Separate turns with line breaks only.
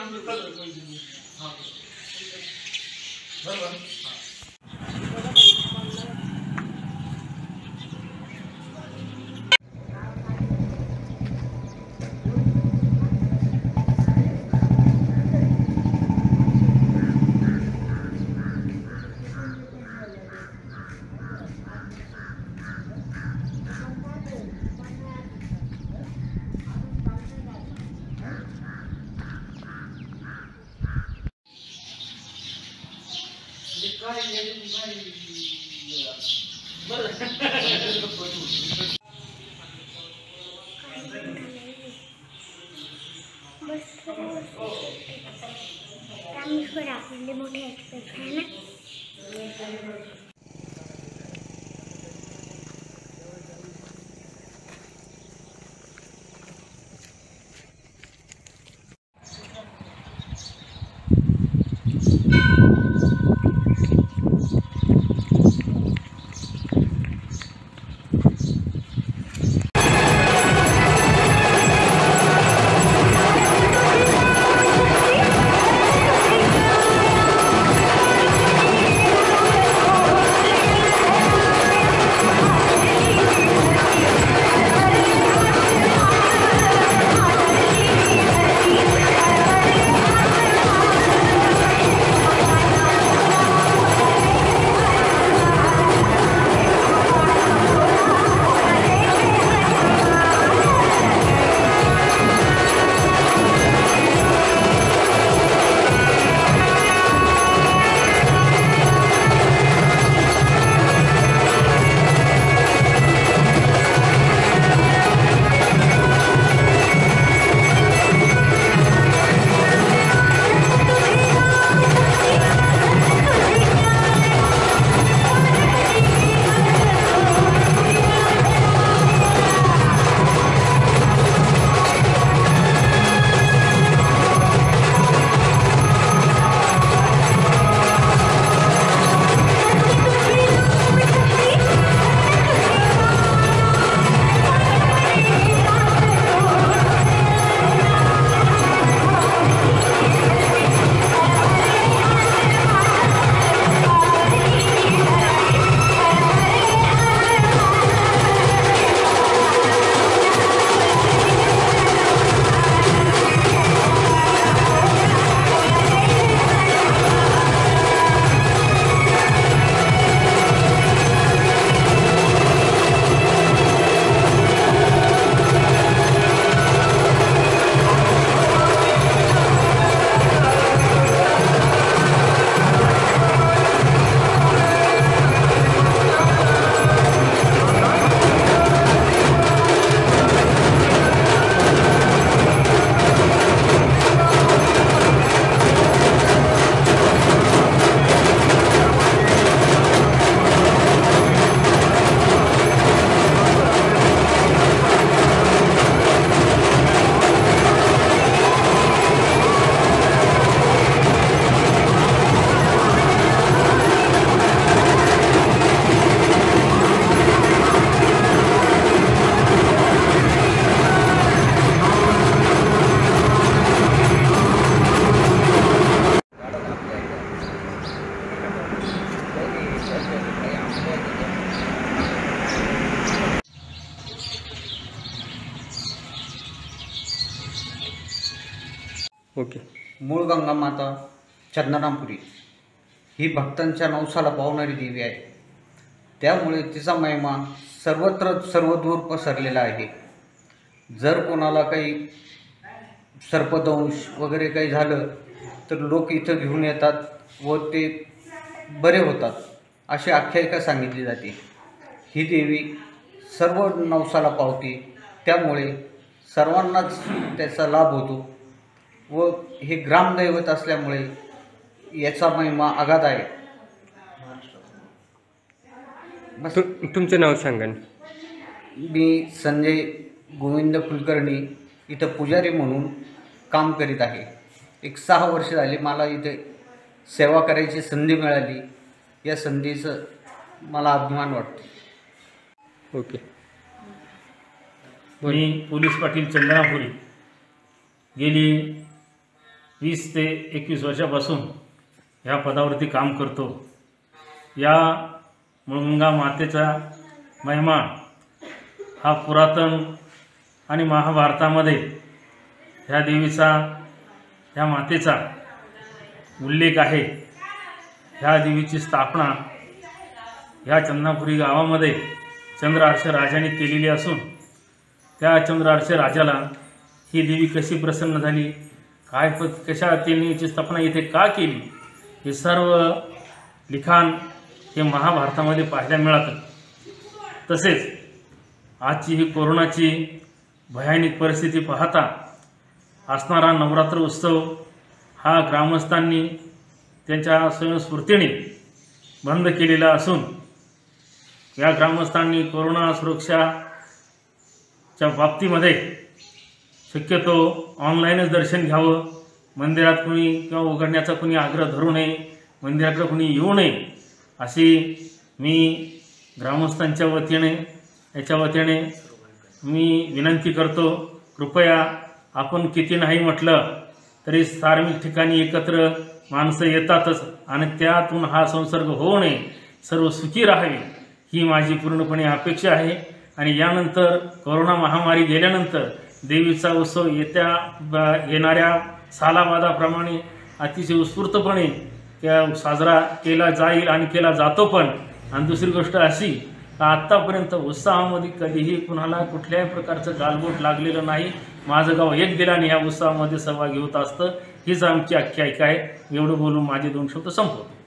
बस थोडं रामेश्वर आपले मोठे एक्सप्रेस आहे ना
मूळ गंगा माता चंदनापुरी ही भक्तांच्या नवसाला पावणारी देवी आहे. त्यामुळे तिचा महिमा सर्वत्र सर्वदूर पसरलेला आहे. जर कोणाला काही सर्पदंश वगैरे काही झालं तर लोक इथं घेऊन येतात व ते बरे होतात अशी आख्यायिका सांगितली जाते. ही देवी सर्व नवसाला पावते त्यामुळे सर्वांनाच त्याचा लाभ होतो. व हे ग्रामदैवत असल्यामुळे याचा महिमा अगाध आहे. बस
तु तुमचं नाव सांगा ना.
मी संजय गोविंद कुलकर्णी इथं पुजारी म्हणून काम करीत आहे. एक सहा वर्ष झाली मला इथे सेवा करायची संधी मिळाली. या संधीचं मला अभिमान वाटतो.
ओके.
मी पोलीस पाटील चंदनापुरी. गेली वीस ते एकवीस वर्षापासून ह्या पदावरती काम करतो. या मुळगंगा मातेचा महिमा हा पुरातन आणि महाभारतामध्ये ह्या देवीचा ह्या मातेचा उल्लेख आहे. ह्या देवीची स्थापना ह्या चंदनापुरी गावामध्ये चंद्रहर्ष राजाने केलेली असून त्या चंद्रहर्ष राजाला ही देवी कशी प्रसन्न झाली? काय प कशा त्यांनीची स्थापना इथे का केली? हे सर्व लिखाण हे महाभारतामध्ये पाहायला मिळालं. तसेच आजची ही कोरोनाची भयानक परिस्थिती पाहता असणारा नवरात्र उत्सव हा ग्रामस्थांनी त्यांच्या स्वयंस्फूर्तीने बंद केलेला असून या ग्रामस्थांनी कोरोना सुरक्षाच्या बाबतीमध्ये शक्यतो ऑनलाईनच दर्शन घ्यावं. मंदिरात कुणी किंवा उघडण्याचा कुणी आग्रह धरू नये मंदिराकडे कुणी येऊ नये अशी मी ग्रामस्थांच्या वतीने याच्या वतीने मी विनंती करतो. कृपया आपण किती नाही म्हटलं तरी धार्मिक ठिकाणी एकत्र माणसं येतातच आणि त्यातून हा संसर्ग होऊ नये. सर्व सुखी राहावे ही माझी पूर्णपणे अपेक्षा आहे. आणि यानंतर कोरोना महामारी गेल्यानंतर देवीचा उत्सव येत्या येणाऱ्या सालावादाप्रमाणे अतिशय उत्स्फूर्तपणे त्या साजरा केला जाईल आणि केला जातो पण. आणि दुसरी गोष्ट अशी का आत्तापर्यंत उत्साहामध्ये कधीही कुणाला कुठल्याही प्रकारचं गालबोट लागलेलं नाही. माझं गाव एक दिलाने या उत्सवामध्ये सहभागी होत असतं. हीच आमची आख्यायिका आहे. एवढं बोलून माझे दोन शब्द संपवतो.